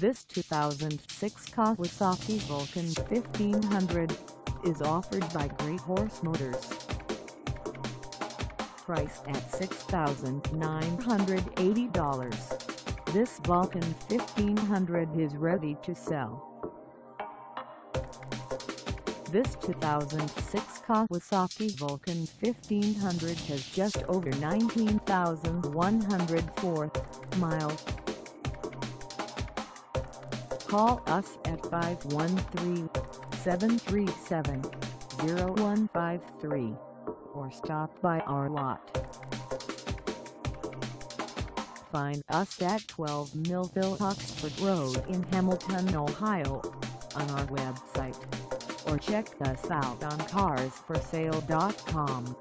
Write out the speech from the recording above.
This 2006 Kawasaki Vulcan 1500 is offered by Grey Horse Motors. Priced at $6,980, this Vulcan 1500 is ready to sell. This 2006 Kawasaki Vulcan 1500 has just over 19,104 miles. Call us at 513-737-0153 or stop by our lot. Find us at 12 Millville Oxford Road in Hamilton, Ohio on our website or check us out on carsforsale.com.